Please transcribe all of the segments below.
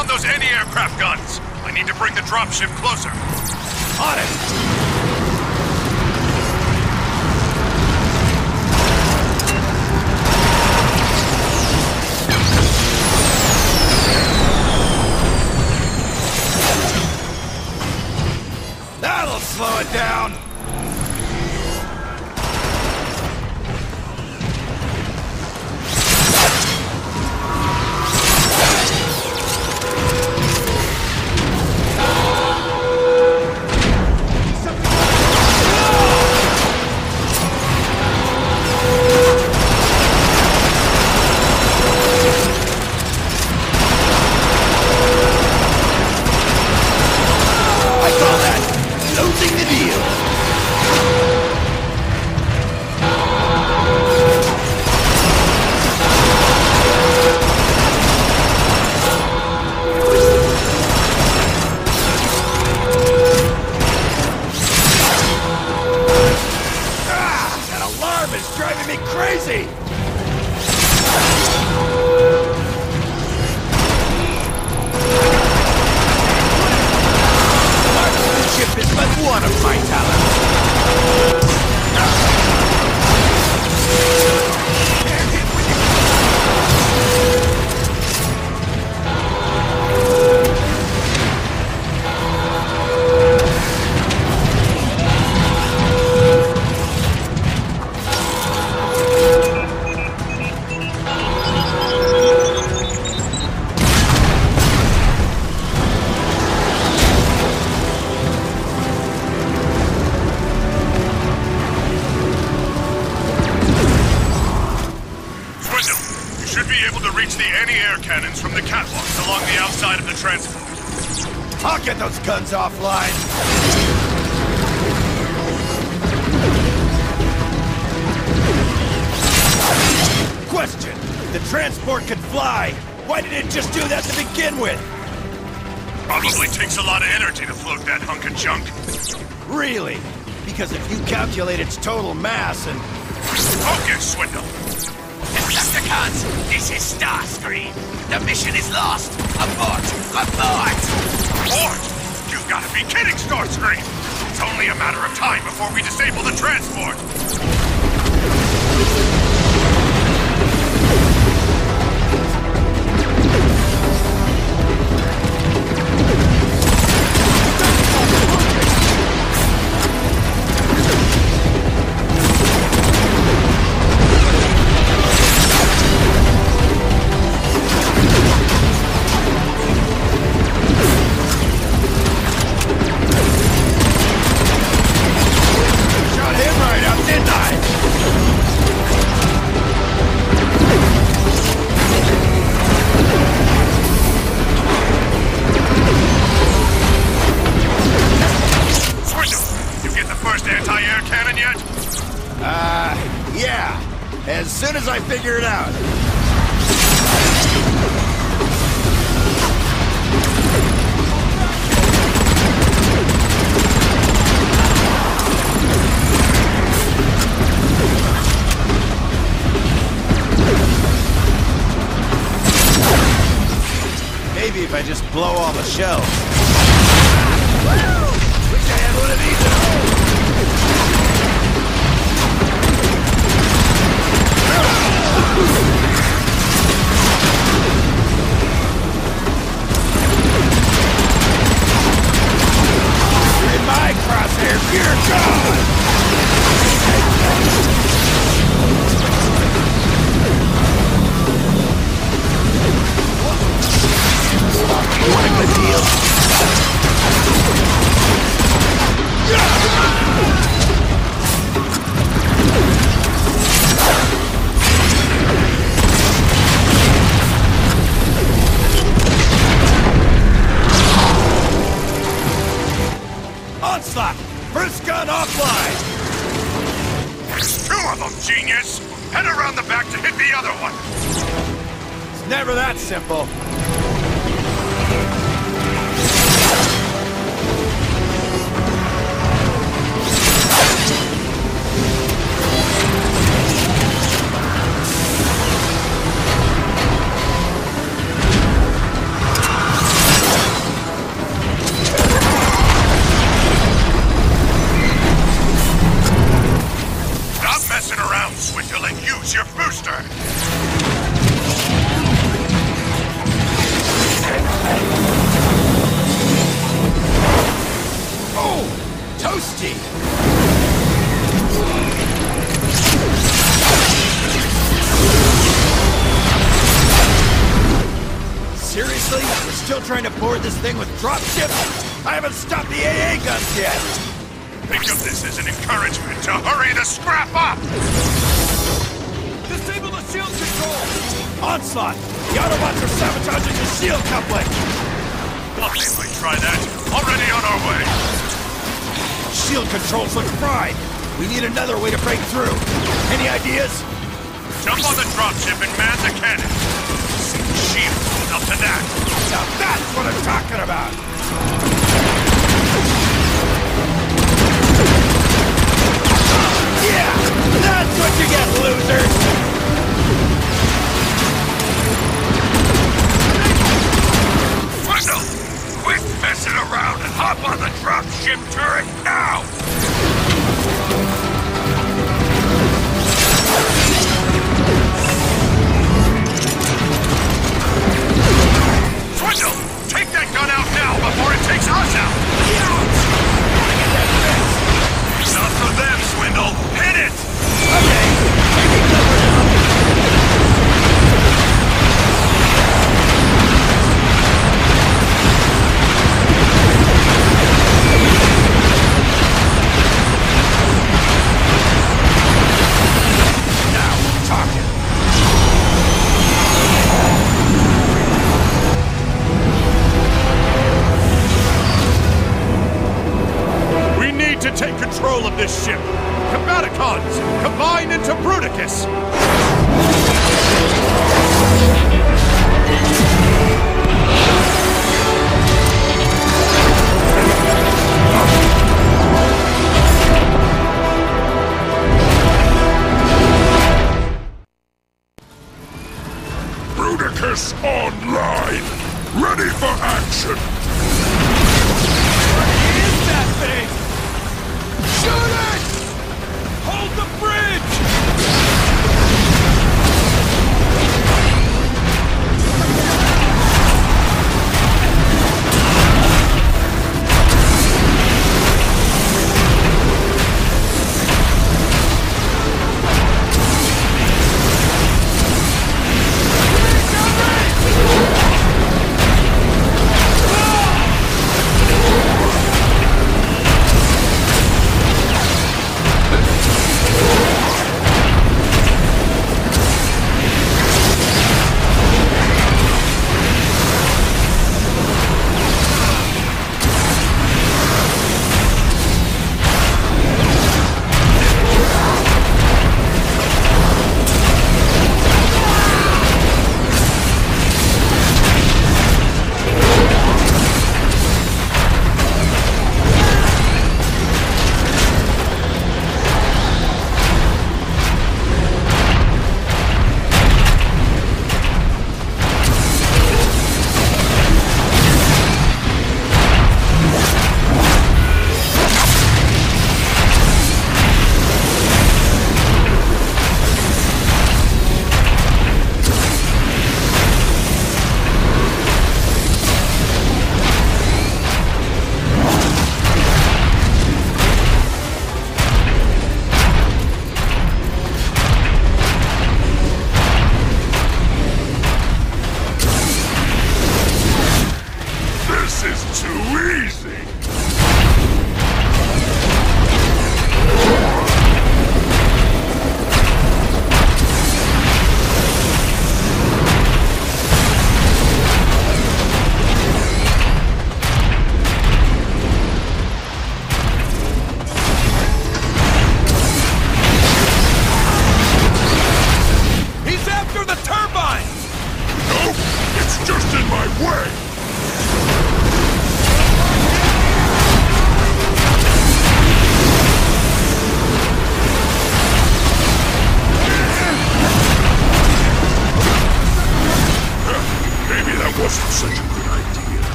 down those anti-aircraft guns. I need to bring the dropship closer. On it! That'll slow it down! Me crazy! Be able to reach the anti-air cannons from the catwalks along the outside of the transport. I'll get those guns offline. Question. The transport could fly. Why did it just do that to begin with? Probably takes a lot of energy to float that hunk of junk. Really? Because if you calculate its total mass and... Focus, Swindle. This is Starscream. The mission is lost. Abort! Abort! Abort! You've got to be kidding, Starscream! It's only a matter of time before we disable the transport! I figure it out. Maybe if I just blow all the shells. Offline! Two of them, genius! Head around the back to hit the other one! It's never that simple. Trying to board this thing with dropships? I haven't stopped the AA guns yet! Think of this as an encouragement to hurry the scrap up! Disable the shield control! Onslaught! The Autobots are sabotaging the shield coupling! Thought they might try that. Already on our way! Shield controls look fried! We need another way to break through. Any ideas? Jump on the dropship and man the cannon. Shield up to that. Now that's what I'm talking about! Yeah! That's what you get, losers! Bruticus Is too easy! He's after the turbine! Nope! It's just in my way!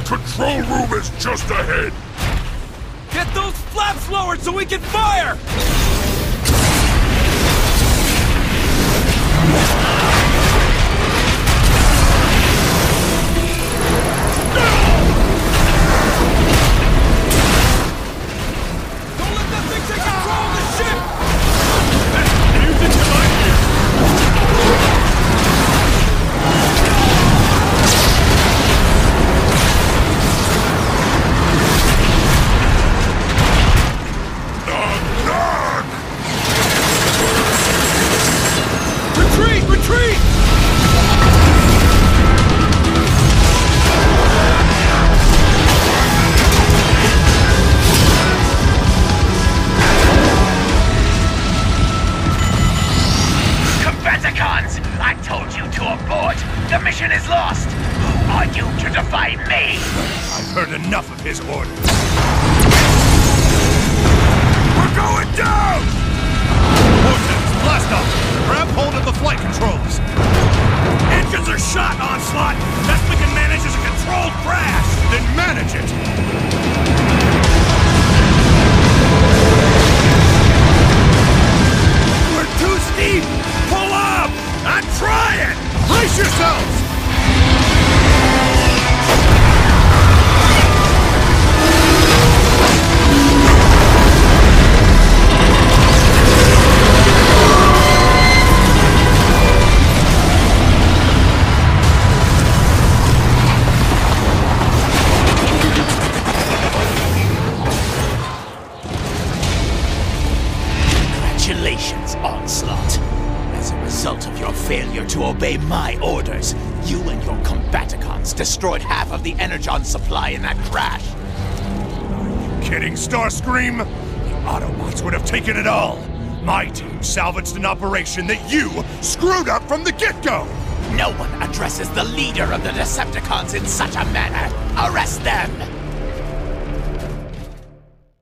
The control room is just ahead! Get those flaps lowered so we can fire! Obey my orders, you and your Combaticons destroyed half of the Energon supply in that crash. Are you Kidding, Starscream? The Autobots would have taken it all. My team salvaged an operation that you screwed up from the get-go! No one addresses the leader of the Decepticons in such a manner. Arrest them!